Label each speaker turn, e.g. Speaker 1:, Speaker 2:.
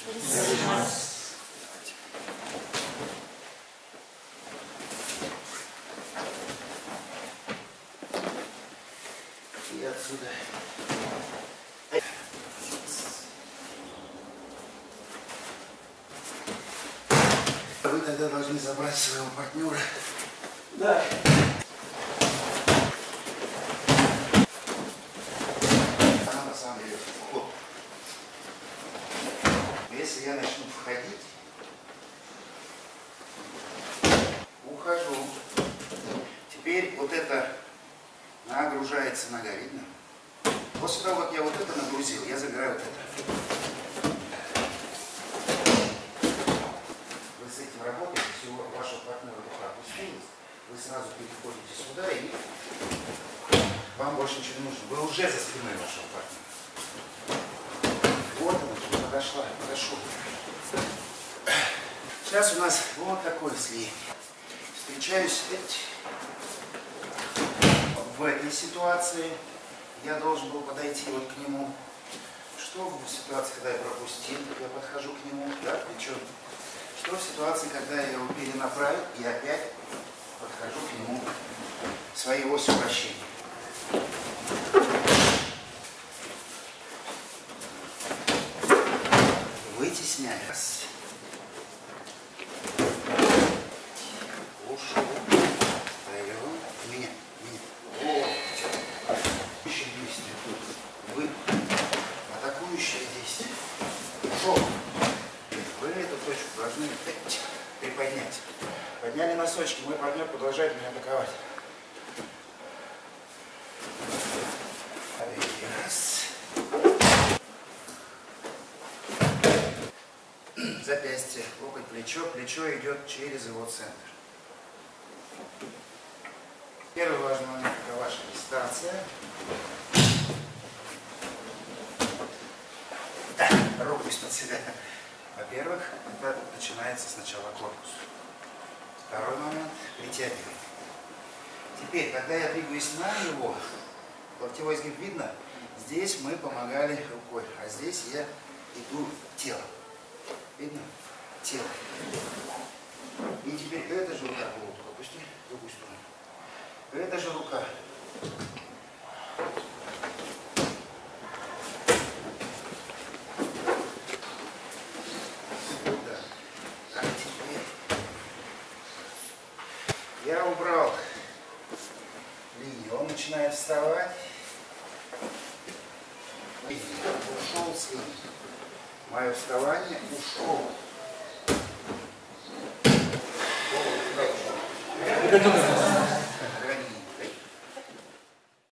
Speaker 1: И отсюда. Вы тогда должны забрать своего партнера.
Speaker 2: Да.
Speaker 1: Если я начну входить, ухожу. Теперь вот это нагружается нога, видно? После того, как я вот это нагрузил, я забираю вот это. Вы с этим работаете, у вашего партнера рука опустилась, вы сразу переходите сюда и вам больше ничего не нужно. Вы уже за спиной вашего партнера. Подошла, подошел. Сейчас у нас вот такое слияние. Встречаюсь в этой ситуации. Я должен был подойти вот к нему. Что в ситуации, когда я пропустил, я подхожу к нему, да, плечо. Что в ситуации, когда я его перенаправил и опять подхожу к нему своей осью вращения. Раз. Ушел. Встаем. Меня. Вот. Атакующее действие тут. Вы. Атакующее действие. Ушел. Вы эту точку должны приподнять. Подняли носочки. Мой партнер продолжает меня атаковать. Запястье, локоть, плечо. Плечо идет через его центр. Первый важный момент – это ваша дистанция. Да, руку из-под себя. Во-первых, это начинается сначала корпус. Второй момент – притягивание. Теперь, когда я двигаюсь на него, локтевой изгиб видно, здесь мы помогали рукой, а здесь я иду телом. Видно? Тело. И теперь эта же рука, голову опусти, в другую сторону. Эта же рука. Сюда. А теперь я убрал линию. Он начинает вставать. Ушел с линии. Мое вставание ушел.
Speaker 2: Это.